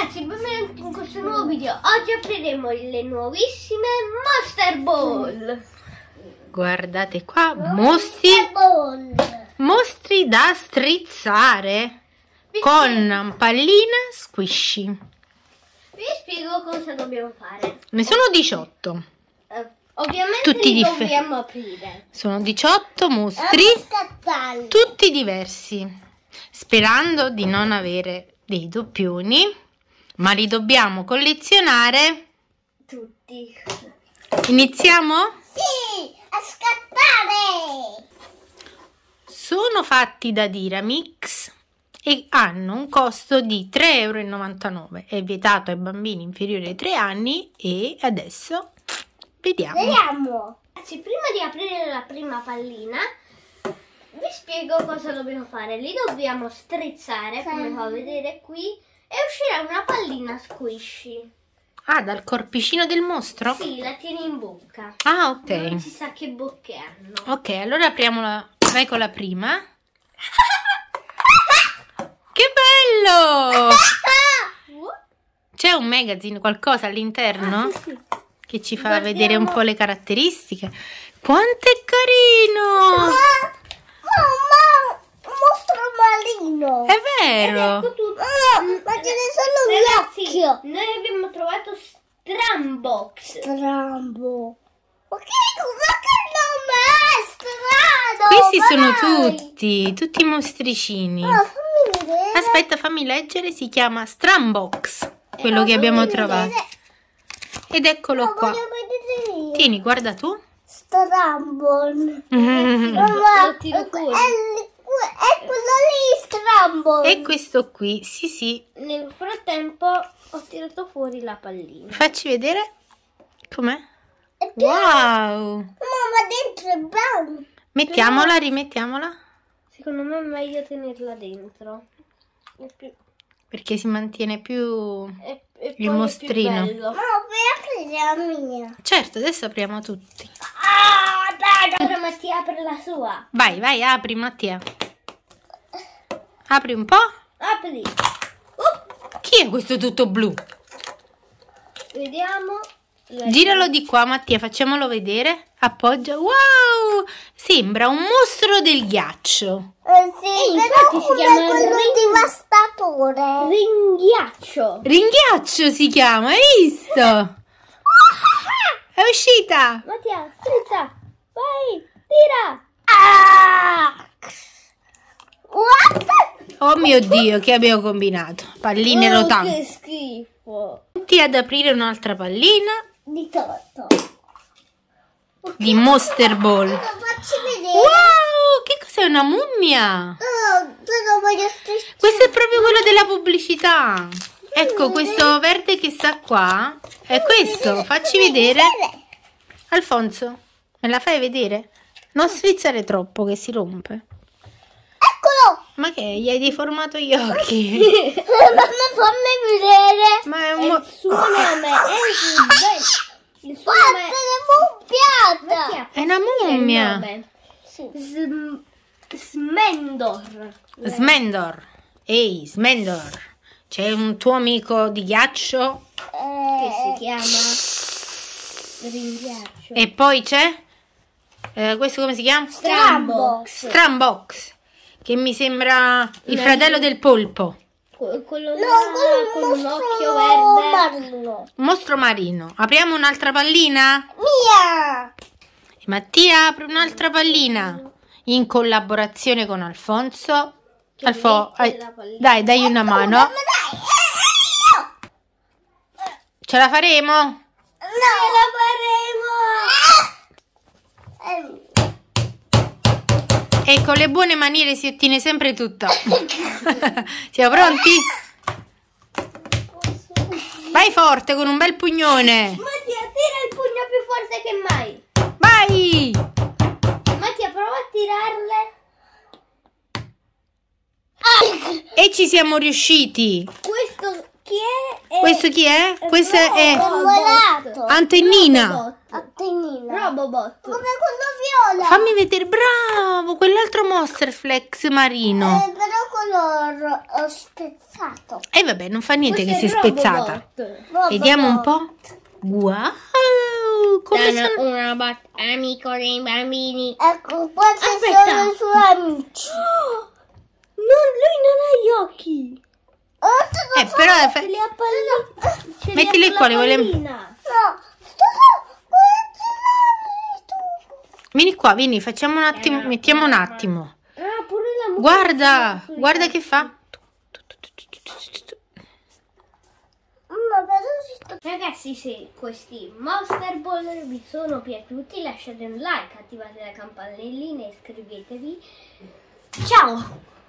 ragazzi, benvenuti in questo nuovo video. Oggi apriremo le nuovissime Monster Ball. Guardate qua, mostri, mostri da strizzare con pallina squishy. Vi spiego cosa dobbiamo fare. Ne sono 18. Eh, ovviamente Tutti li dobbiamo aprire. Sono 18 mostri, tutti diversi. Sperando di non avere dei doppioni, ma li dobbiamo collezionare. Tutti. Iniziamo? Sì, a scattare. Sono fatti da Dyramix e hanno un costo di 3,99 euro. È vietato ai bambini inferiori ai 3 anni e adesso vediamo. Vediamo. Ragazzi, prima di aprire la prima pallina, vi spiego cosa dobbiamo fare. Li dobbiamo strizzare, come fa a vedere qui, e uscirà una pallina squishy. Ah, dal corpicino del mostro? Sì, la tieni in bocca. Ah, Non ok. si sa che bocche hanno. Ok, allora apriamola. Vai con la prima. Che bello! C'è un magazine, qualcosa all'interno? Che ci fa Guardiamo. vedere un po' le caratteristiche. Quanto è carino! Mamma, un mostro marino. È vero! Ecco tutto. ma ce ne sono Ragazzi, noi abbiamo trovato Strambox. Strambo. Ma che, ma che nome è? Strano! Questi sono vai. tutti, tutti i mostricini. Ma fammi vedere. Aspetta, fammi leggere, si chiama Strambox, quello Ma che abbiamo trovato. vedere. Ed eccolo Lo qua. Tieni, guarda tu. Strambon. Mm. Lo tiro è, è quello lì, Strambon. E questo qui, sì sì, Nel frattempo ho tirato fuori la pallina. facci vedere. Com'è? Più- Wow! Mamma, dentro è bianco. Mettiamola, rimettiamola, Secondo me è meglio tenerla dentro. È più, perché si mantiene più... è, è Il poi più mostrino. bello. No, puoi aprire la mia. Certo, adesso apriamo tutti. Ah, dai, ora Mattia apre la sua. Vai, vai, apri Mattia. Apri un po'. Apri. Chi è questo tutto blu? Vediamo. Giralo di qua Mattia, facciamolo vedere. Appoggia. Wow! Sembra un mostro del ghiaccio. Eh, sì, Eh, però infatti si chiama quello Ring- devastatore. Ringhiaccio. Ringhiaccio si chiama, hai visto? È uscita! Mattia, strizza. Vai, tira. Ah! Oh mio Dio, che abbiamo combinato? Palline Oh, rotanti. che schifo. Tutti ad aprire un'altra pallina Di torto. di Monster Ball. Lo facci vedere. Wow, che cos'è una mummia? Oh. Questo è proprio quello della pubblicità. Ecco, questo verde che sta qua è questo. Facci vedere. Alfonso, me la fai vedere? Non strizzare troppo che si rompe. Eccolo. Ma che gli hai deformato gli occhi? Mamma, fammi vedere. Ma è un mo- il suo nome è Sven. Il suo Guarda, nome mumpiata. Mattia, È una mummia. Sm- Smendor. Smendor. Ehi, Smendor. C'è un tuo amico di ghiaccio Che si chiama Ringhiaccio. e poi c'è eh, questo come si chiama? Strambox. Strambox, che mi sembra il No. fratello del polpo. Que- Quello no, con è un occhio mostro verde. marino. Mostro marino. Apriamo un'altra pallina? Mia. E Mattia apre un'altra pallina in collaborazione con Alfonso. Che Alfo, mette ai- la pallina. dai, dai una mano. Ma dai, eh, Ce la faremo? Ce la faremo! io. Eh, E con le buone maniere si ottiene sempre tutto. Siamo pronti? Vai forte con un bel pugnone. Mattia, tira il pugno più forte che mai. Vai! Mattia, prova a tirarle. E ci siamo riusciti. Questo chi è? È- Questo chi è? Questo è Robobot. volato. Antennina. Robobot. Antennina. Robobot. Come quello viola. Fammi vedere, bravo, quell'altro Monster Flex marino. Eh, però colore ho spezzato. E vabbè, non fa niente che Questo si è spezzata. Robobot. Vediamo un po'. Wow! Come Sono sono... un robot amico dei bambini. Ecco, qua ci Aspetta. sono i suoi amici. Non, lui non ha gli occhi. Oh, Eh, però... fa- Mettili qua, li volevo- pallina. No, sto tu. Vieni qua, vieni, facciamo un attimo, mettiamo un attimo. Ah, pure la Guarda, guarda che fa. Ragazzi, se questi Monster Ball vi sono piaciuti, lasciate un like, attivate la campanellina e iscrivetevi. Ciao!